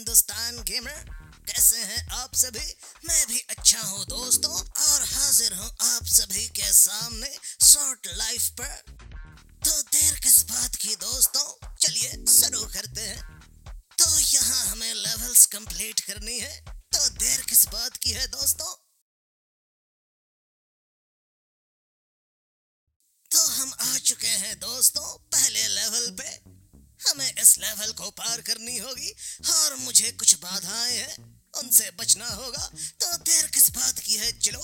Hindustan gamer, कैसे हैं आप सभी? मैं भी अच्छा हूँ दोस्तों और हाजिर हूँ आप सभी के सामने शॉर्ट लाइफ पर। तो देर किस बात की दोस्तों? चलिए शुरू करते हैं। तो यहाँ हमें लेवल्स कंप्लीट करनी है। तो देर किस बात की है दोस्तों? तो हम आ चुके हैं दोस्तों पहले लेवल पे। हमें इस लेवल को पार करनी होगी और मुझे कुछ बाधाएँ हैं, उनसे बचना होगा। तो देर किस बात की है चलो?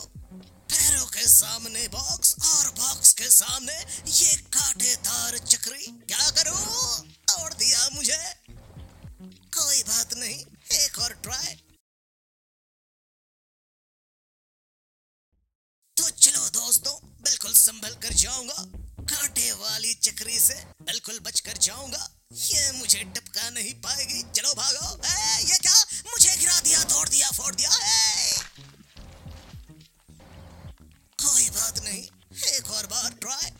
पैरों के सामने बॉक्स और बॉक्स के सामने ये कांटेदार चक्री। क्या करूँ? तोड़ दिया मुझे। कोई बात नहीं, एक और ट्राई तो चलो दोस्तों, बिल्कुल संभल कर जाऊँगा। कांटे वाली चक्री से बिल्कुल बच कर जाऊँगा। ये मुझे टपका नहीं पाएगी। चलो भागो। ए, ये क्या? मुझे गिरा दिया तोड़ दिया फोड़ दिया! कोई बात नहीं। एक और बार ट्राई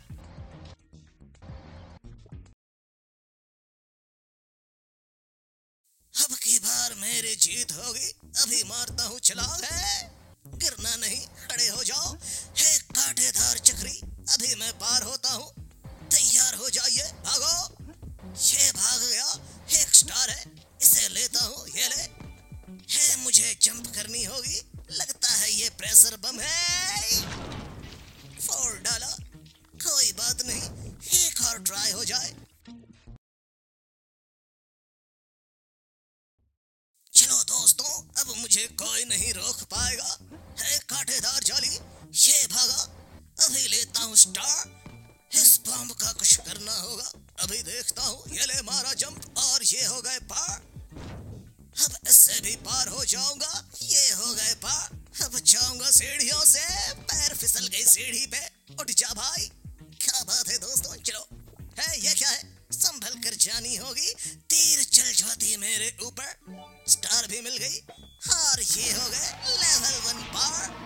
अब की बार मेरी जीत होगी अभी मारता हूँ छलांग है दोस्तों, अब मुझे कोई नहीं रोक पाएगा। है कांटेदार जाली, ये भागा। अभी लेता हूँ स्टार इस बम का कुछ करना होगा। अभी देखता हूँ। ये ले मारा जंप और ये हो गए पार। अब इससे भी पार हो जाऊँगा। ये हो गए पार। अब जाऊँगा सीढ़ियों से। पैर फिसल गई सीढ़ी पे। उठ जा भाई। क्या बात है दोस्तों, चलो। है, ये क्या है? संभल कर जानी होगी। जाती मेरे ऊपर। स्टार भी मिल गई, और ये हो गए लेवल वन पार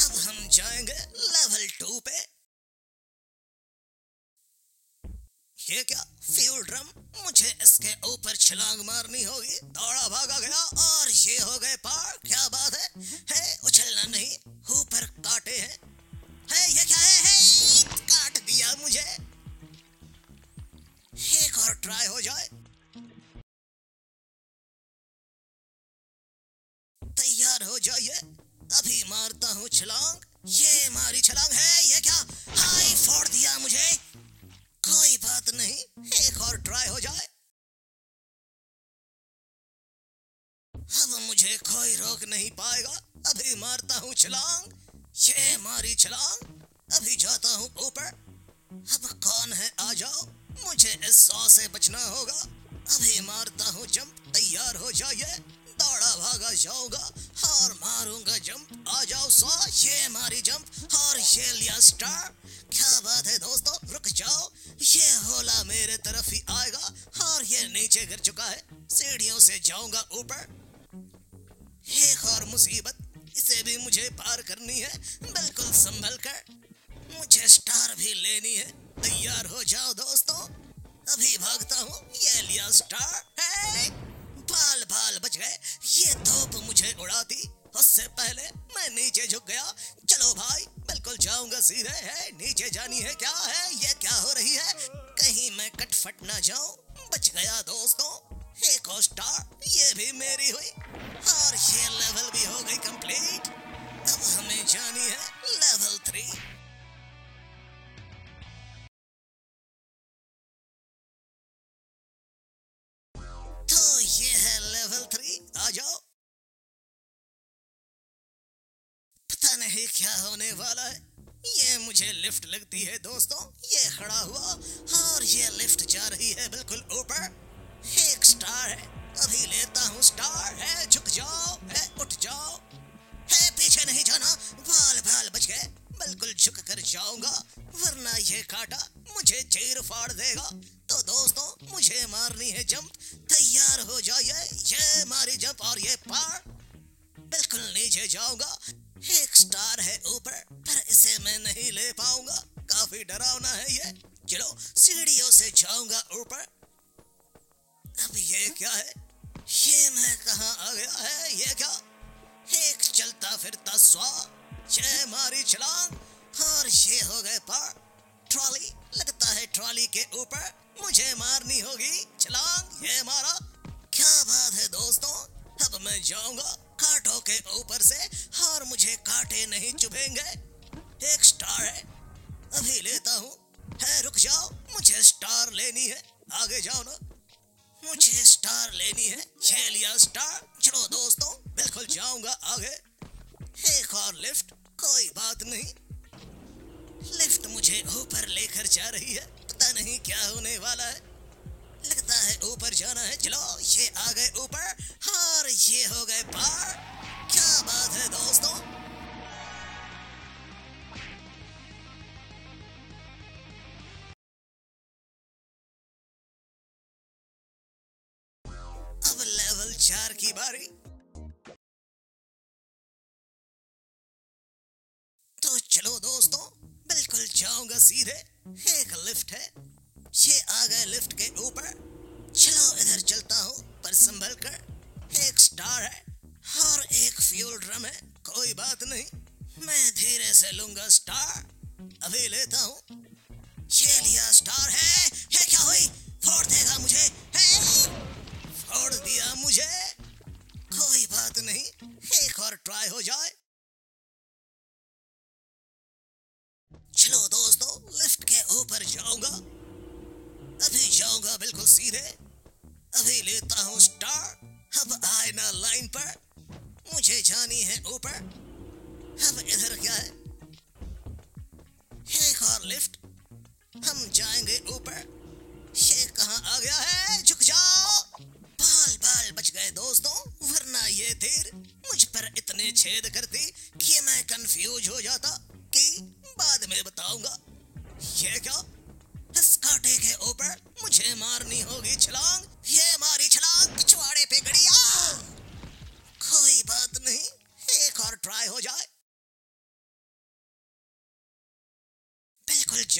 अब हम जाएँगे लेवल टू पे। ये क्या फ्यूल ड्रम मुझे इसके ऊपर छलांग मारनी होगी। दौड़ा भागा गया और ये हो गए पार। क्या बात है? है उछलना नहीं। ऊपर काटे हैं। है ये क्या है, है काट दिया मुझे। एक और ट्राई हो जाए। तैयार हो जाइए। अभी मारता हूँ छलांग। ये मारी छलांग है। ये क्या? हाय ट्राई हो जाए। अब मुझे कोई रोक नहीं पाएगा। अभी मारता हूँ छलांग। ये मारी छलांग। अभी जाता हूँ ऊपर। अब कौन है? आ जाओ। मुझे इस सौ से बचना होगा। अभी मारता हूँ जंप। तैयार हो जाइए। दौड़ा भागा जाऊँगा। और मारूँगा जंप। आ जाओ सौ। ये मारी जंप। और ये लिया स्टार। क्या बात है दोस्तों? रुक जाओ। ये होला मेरे तरफ़ ही आएगा और ये नीचे गिर चुका है। सीढ़ियों से जाऊँगा ऊपर। एक और मुसीबत, इसे भी मुझे पार करनी है। बिल्कुल संभल कर। मुझे स्टार भी लेनी है। तैयार हो जाओ दोस्तों। अभी भागता हूँ। ये लिया स्टार। है? बाल बाल बच गए। ये धूप मुझे उड़ाती उससे पहले मैं नीचे झुक गया। चलो भाई, बिल्कुल जाऊँगा सीधे। है, नीचे जानी है क्या है? ये क्या हो रही है? कहीं मैं कटफट ना जाऊँ। बच गया दोस्तों। एक और स्टार ये भी मेरी हुई। और ये लेवल भी हो गई कंप्लीट अब हमें जानी है लेवल थ्री क्या होने वाला है? ये मुझे लिफ्ट लगती है, दोस्तों। ये खड़ा हुआ और ये लिफ्ट जा रही है बिल्कुल ऊपर। एक स्टार है। अभी लेता हूँ स्टार। है, झुक जाओ। है, उठ जाओ। है, पीछे नहीं जाना। बाल बाल बच गए। बिल्कुल झुक कर जाऊँगा, वरना ये काटा मुझे चीर फाड़ देगा। तो दोस्तों, मुझे मारनी है जंप। तैयार हो जाइए। ये मारी जंप और ये पार। बिल्कुल नीचे जाऊँगा। स्टार है ऊपर, पर इसे मैं नहीं ले पाऊँगा। काफ़ी डरावना है ये। चलो, सीढ़ियों से जाऊँगा ऊपर। अब ये क्या है? ये मैं कहा आ गया है? ये क्या? एक चलता फिरता स्वा छह मारी छलांग, और ये हो गए पार ट्रॉली, लगता है ट्रॉली के ऊपर मुझे मारनी होगी। छलांग, ये मारा। क्या बात है दोस्तों? अब मैं जाऊँगा। के ऊपर से और मुझे काटे नहीं चुभेंगे। एक स्टार है, अभी लेता हूँ। है, रुक जाओ, मुझे स्टार लेनी है। आगे जाओ ना। मुझे स्टार लेनी है, ये लिया स्टार चलो दोस्तों, बिल्कुल जाऊँगा आगे। एक और लिफ्ट कोई बात नहीं। लिफ्ट मुझे ऊपर लेकर जा रही है। पता नहीं क्या होने वाला है। लगता है ऊपर जाना है। चलो, ये आ गए ऊपर। दोस्तों, बिल्कुल जाऊँगा सीधे, एक लिफ्ट है। ये आ गए लिफ्ट के ऊपर। चलो इधर चलता हूँ, पर संभल कर। एक स्टार है, और एक फ्यूल ड्रम है, कोई बात नहीं। मैं धीरे से लूँगा स्टार। अभी लेता हूँ। ये लिया स्टार है। ये क्या हुई? फोड़ देगा मुझे! फोड़ दिया मुझे। कोई बात नहीं। एक और ट्राई हो जाए। आए लाइन पर। मुझे जानी है ऊपर। अब इधर है? एक और लिफ्ट। हम जाएँगे ऊपर। ये कहाँ आ गया है? झुक जाओ। बाल बाल बच गए दोस्तों, वरना ये तीर मुझ पर इतने छेद करती कि मैं कंफ्यूज हो जाता कि बाद में बताऊँगा। ये क्या?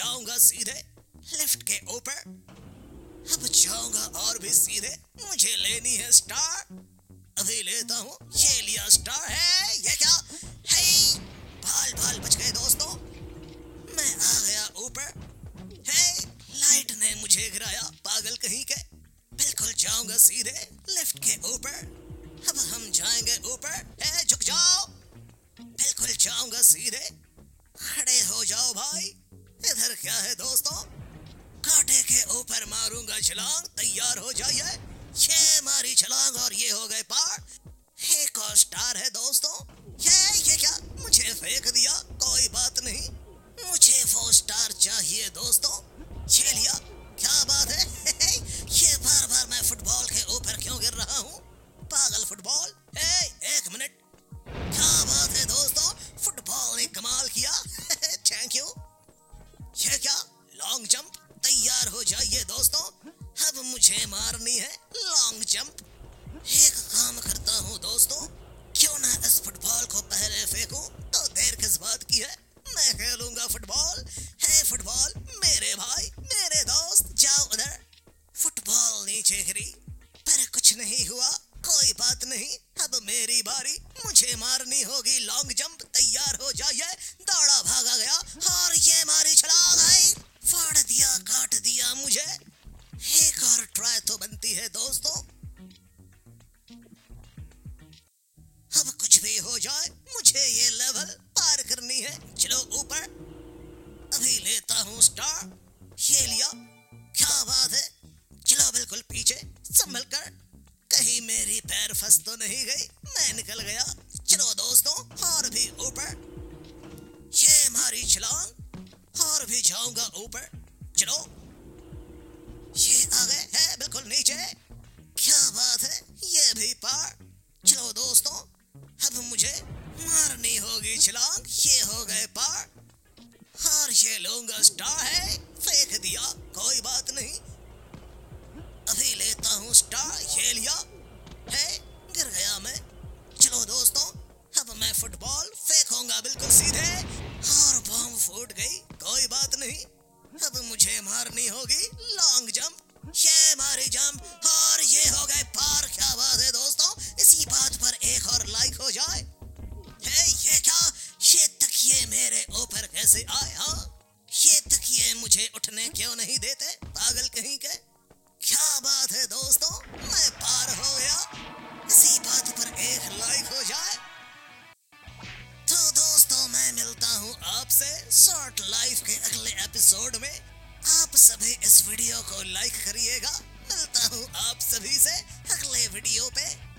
जाऊँगा सीधे लिफ्ट के ऊपर। अब जाऊँगा और भी सीधे। मुझे लेनी है स्टार अभी लेता हूँ। ये लिया स्टार है। ये क्या? है बाल बाल बच गए दोस्तों। मैं आ गया ऊपर। है लाइट ने मुझे गिराया पागल कहीं के। बिल्कुल जाऊँगा सीधे लिफ्ट के ऊपर। अब हम जाएँगे ऊपर। झुक जाओ। बिल्कुल जाऊँगा सीधे। खड़े हो जाओ भाई। क्या है दोस्तों? कांटे के ऊपर मारूँगा छलांग, तैयार हो जाइए। ये मारी छलांग और ये हो गए पार। एक और स्टार है दोस्तों। ये ये क्या? मुझे फेंक दिया? कोई बात नहीं। मुझे वो स्टार चाहिए दोस्तों। ये लिया? क्या बात है? लॉन्ग फंस तो नहीं गई। मैं निकल गया। चलो दोस्तों, और भी ऊपर। ये मारी छलांग, और भी जाऊँगा ऊपर। चलो। ये आ गए है बिल्कुल नीचे। क्या बात है, ये भी पार। चलो दोस्तों, अब मुझे मारनी होगी छलांग। ये हो गए पार। और ये लूँगा स्टार है। फेंक दिया, कोई बात नहीं। अभी लेता हूँ स्टार, ये लिया। बिल्कुल सीधे। और फूट गई, कोई बात नहीं। अब मुझे मारनी होगी लॉन्ग जंप ये मारी जंप और ये हो गए पार। क्या बात है दोस्तों, इसी बात पर एक और लाइक हो जाए। है ये क्या? ये तकिए मेरे ऊपर कैसे आए हाँ? ये तकिए मुझे उठने क्यों नहीं देते? हूँ आपसे शॉर्ट लाइफ के अगले एपिसोड में। आप सभी इस वीडियो को लाइक करिएगा। मिलता हूँ आप सभी से अगले वीडियो पे।